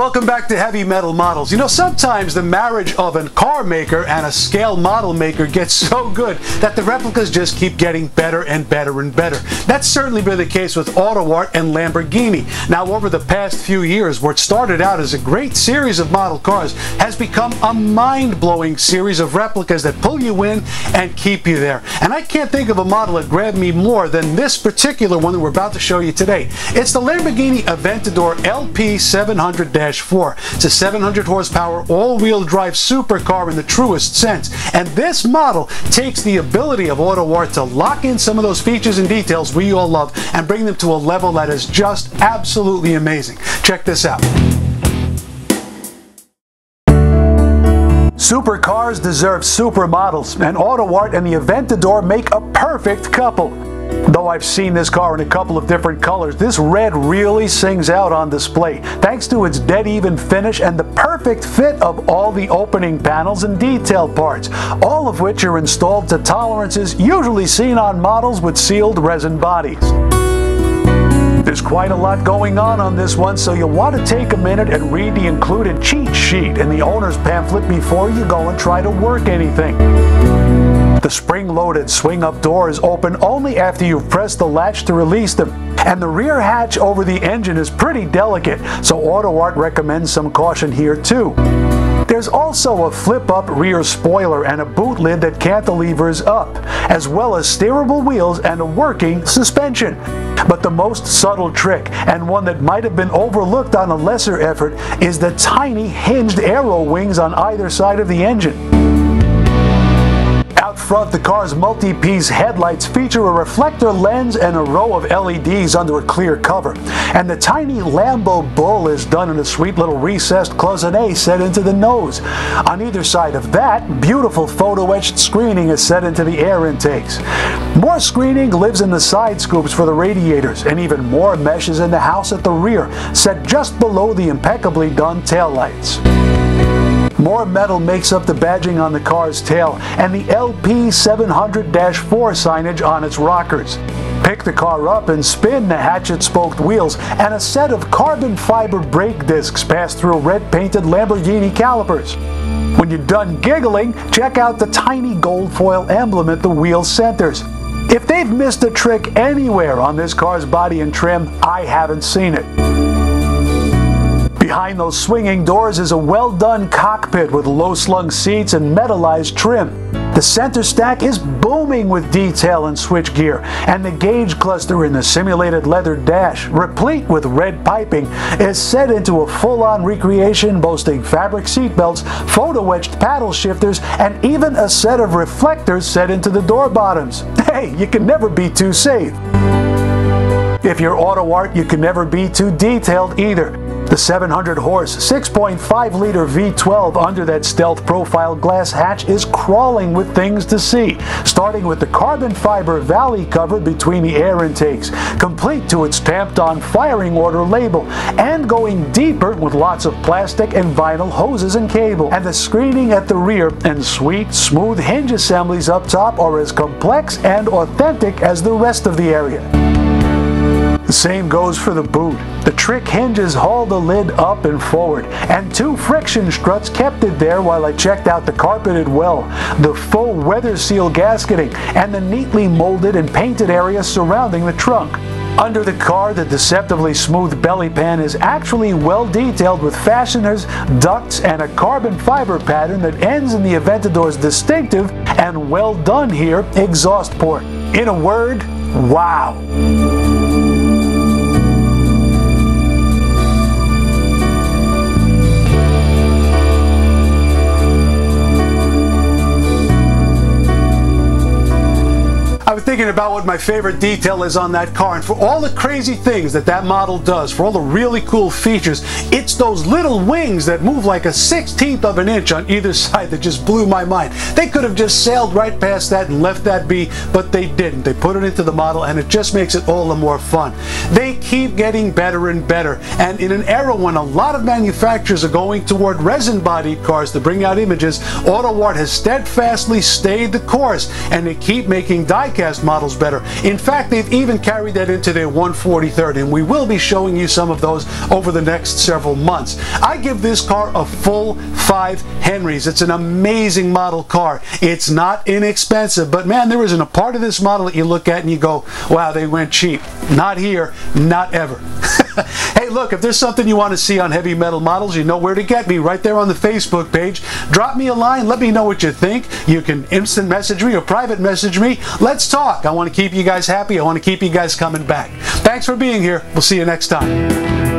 welcome back to Heavy Metal Models. You know, sometimes the marriage of a car maker and a scale model maker gets so good that the replicas just keep getting better and better and better. That's certainly been the case with AutoArt and Lamborghini. Now, over the past few years, what started out as a great series of model cars has become a mind-blowing series of replicas that pull you in and keep you there. And I can't think of a model that grabbed me more than this particular one that we're about to show you today. It's the Lamborghini Aventador LP 700-4. It's a 700 horsepower all-wheel drive supercar in the truest sense. And this model takes the ability of AutoArt to lock in some of those features and details we all love and bring them to a level that is just absolutely amazing. Check this out. Supercars deserve supermodels, and AutoArt and the Aventador make a perfect couple. Though I've seen this car in a couple of different colors, this red really sings out on display, thanks to its dead even finish and the perfect fit of all the opening panels and detail parts, all of which are installed to tolerances usually seen on models with sealed resin bodies. There's quite a lot going on on this one, so you'll want to take a minute and read the included cheat sheet in the owner's pamphlet before you go and try to work anything. The spring-loaded swing-up doors open only after you've pressed the latch to release them, and the rear hatch over the engine is pretty delicate, so AutoArt recommends some caution here too. There's also a flip-up rear spoiler and a boot lid that cantilevers up, as well as steerable wheels and a working suspension. But the most subtle trick, and one that might have been overlooked on a lesser effort, is the tiny hinged aero wings on either side of the engine front, the car's multi-piece headlights feature a reflector lens and a row of LEDs under a clear cover. And the tiny Lambo Bull is done in a sweet little recessed cloisonne set into the nose. On either side of that, beautiful photo-etched screening is set into the air intakes. More screening lives in the side scoops for the radiators, and even more meshes in the house at the rear, set just below the impeccably done taillights. More metal makes up the badging on the car's tail and the LP700-4 signage on its rockers. Pick the car up and spin the hatchet-spoked wheels and a set of carbon fiber brake discs pass through red-painted Lamborghini calipers. When you're done giggling, check out the tiny gold foil emblem at the wheel centers. If they've missed a trick anywhere on this car's body and trim, I haven't seen it. Behind those swinging doors is a well-done cockpit with low-slung seats and metallized trim. The center stack is booming with detail and switchgear, and the gauge cluster in the simulated leather dash, replete with red piping, is set into a full-on recreation boasting fabric seatbelts, photo-etched paddle shifters, and even a set of reflectors set into the door bottoms. Hey, you can never be too safe. If you're auto art, you can never be too detailed either. The 700 horse, 6.5 liter V12 under that stealth profile glass hatch is crawling with things to see, starting with the carbon fiber valley cover between the air intakes, complete to its tamped on firing order label, and going deeper with lots of plastic and vinyl hoses and cable. And the screening at the rear and sweet, smooth hinge assemblies up top are as complex and authentic as the rest of the area. The same goes for the boot. The trick hinges haul the lid up and forward, and two friction struts kept it there while I checked out the carpeted well, the full weather seal gasketing, and the neatly molded and painted area surrounding the trunk. Under the car, the deceptively smooth belly pan is actually well detailed with fasteners, ducts, and a carbon fiber pattern that ends in the Aventador's distinctive and well done here exhaust port. In a word, wow. Thinking about what my favorite detail is on that car, and for all the crazy things that that model does, for all the really cool features, it's those little wings that move like a 16th of an inch on either side that just blew my mind. They could have just sailed right past that and left that be, but they didn't. They put it into the model, and it just makes it all the more fun. They keep getting better and better, and in an era when a lot of manufacturers are going toward resin-bodied cars to bring out images, AutoArt has steadfastly stayed the course, and they keep making diecast models better. In fact, they've even carried that into their 143rd, and we will be showing you some of those over the next several months. I give this car a full five Henrys. It's an amazing model car. It's not inexpensive, but man, there isn't a part of this model that you look at and you go, wow, they went cheap. Not here, not ever. hey, look, if there's something you want to see on heavy metal models, you know where to get me right there on the Facebook page. Drop me a line, let me know what you think. You can instant message me or private message me. Let's talk. I want to keep you guys happy. I want to keep you guys coming back. Thanks for being here. We'll see you next time.